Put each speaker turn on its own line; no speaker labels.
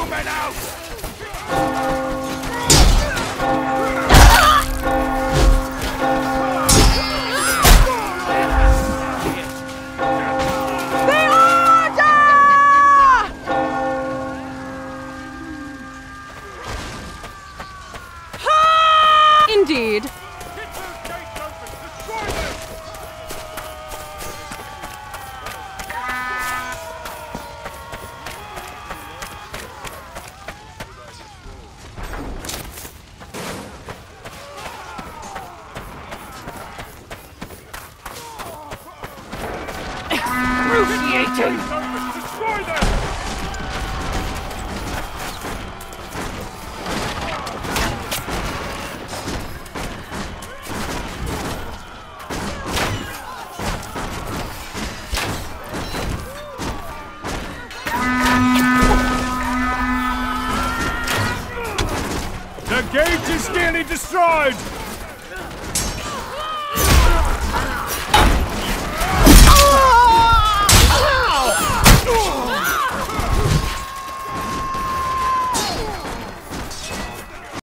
bowmen out!
Indeed.
Destroy them! The gate is nearly destroyed!